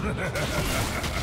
Killing spree.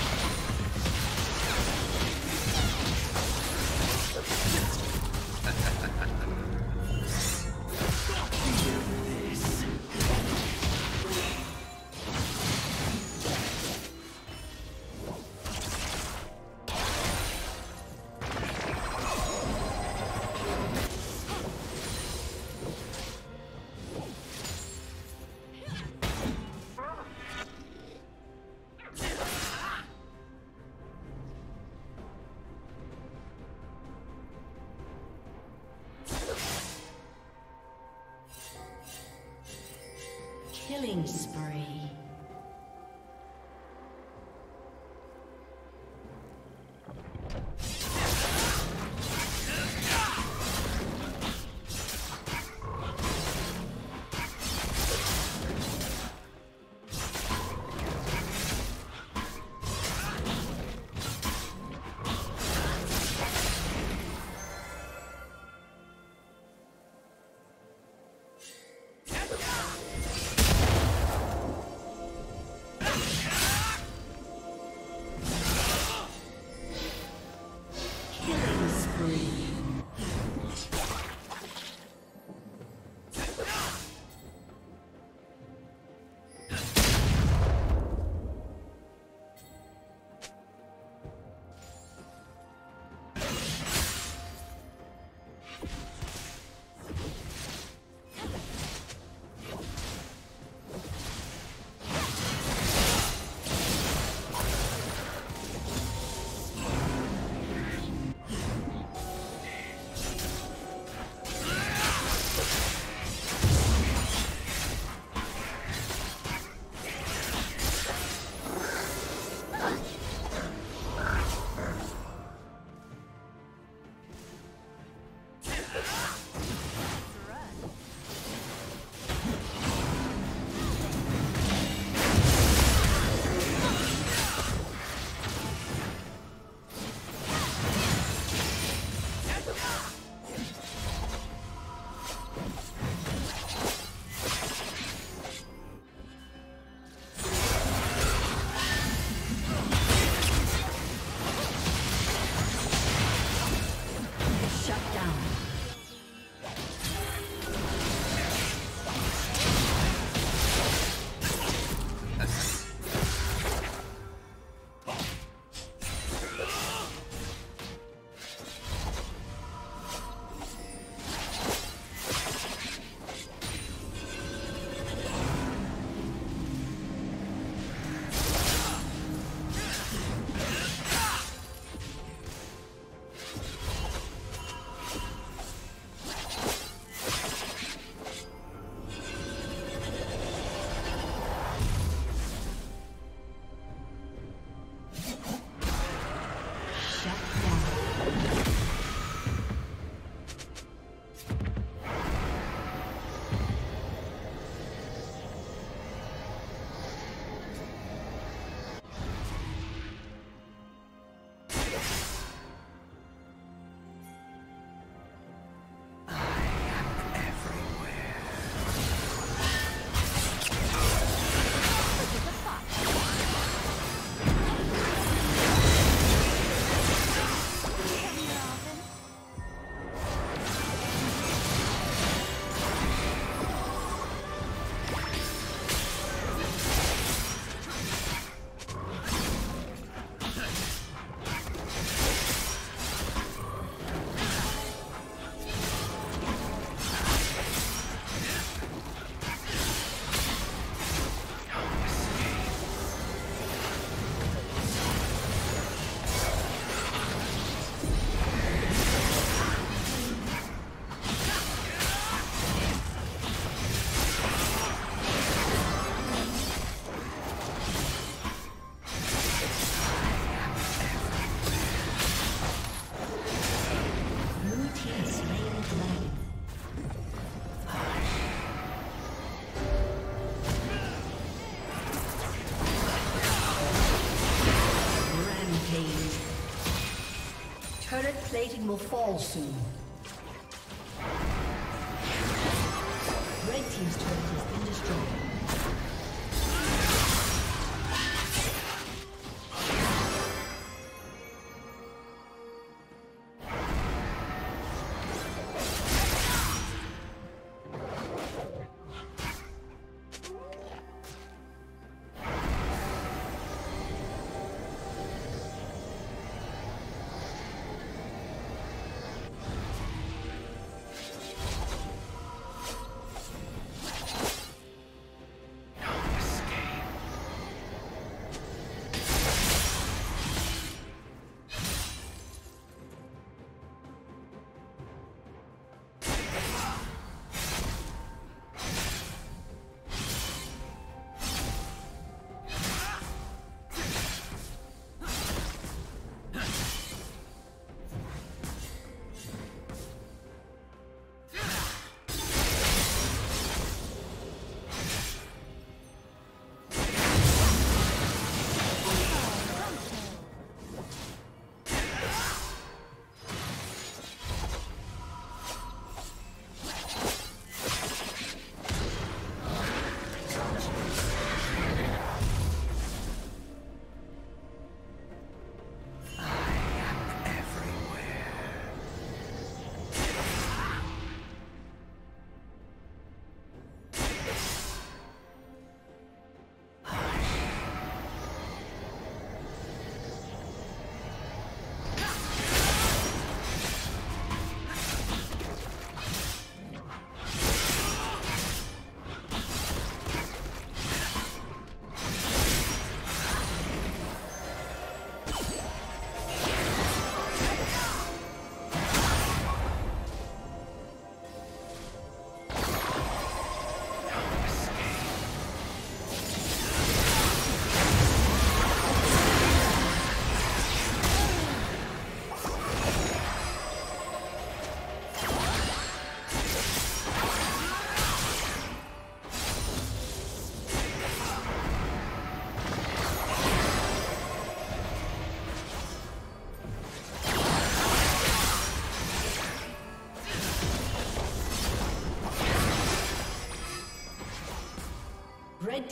versículo falso.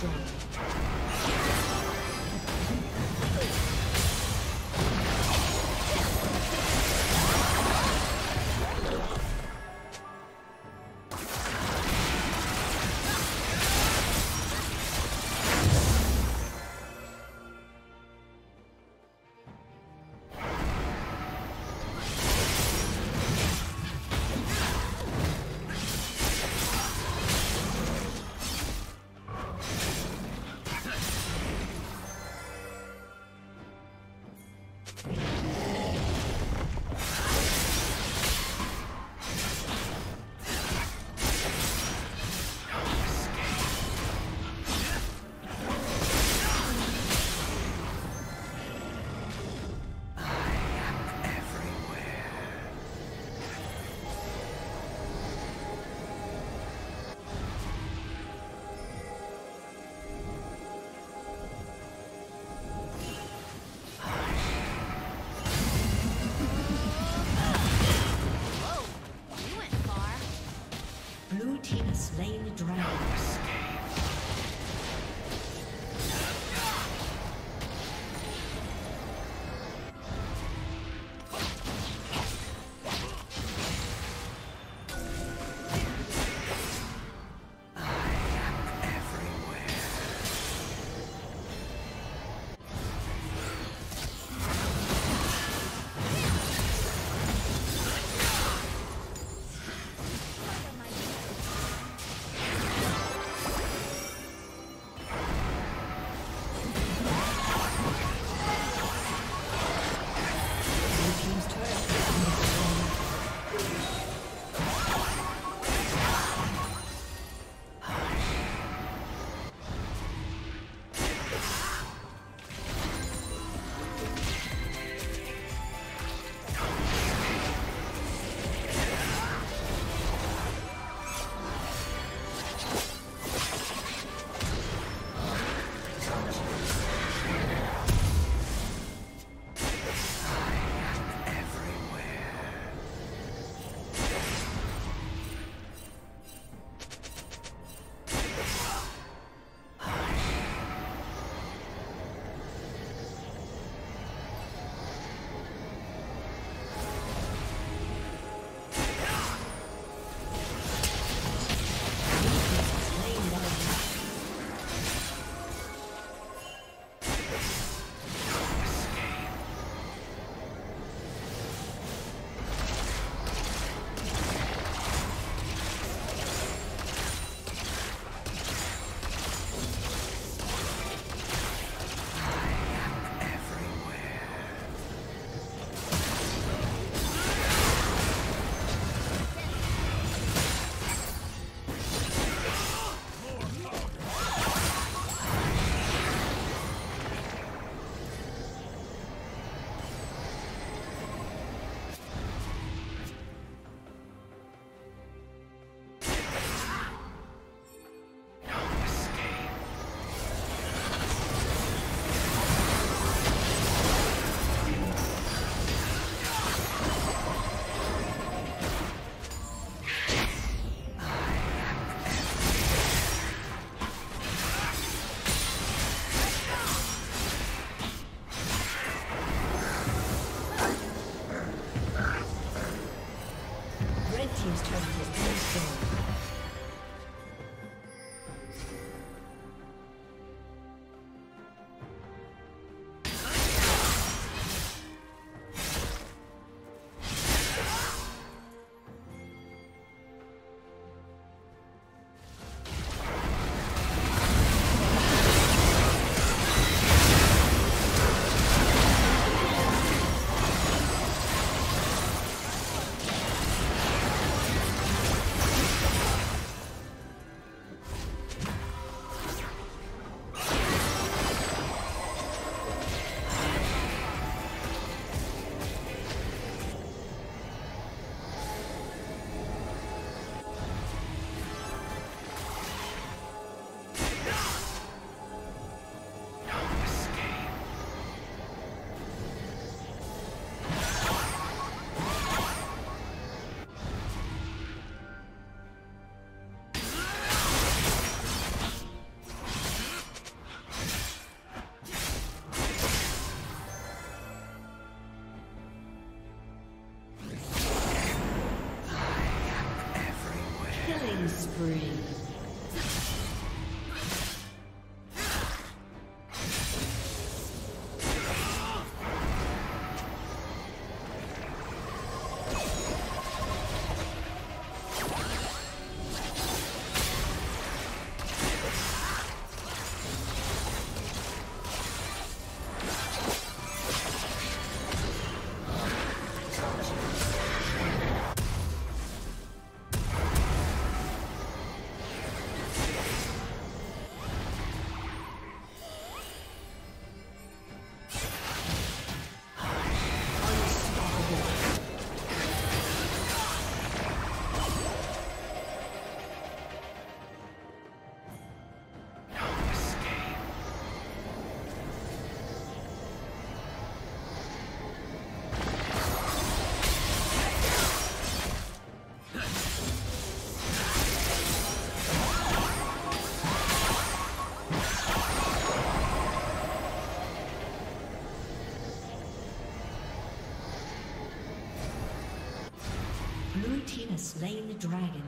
좀 spree. Slain the dragon.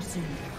Soon.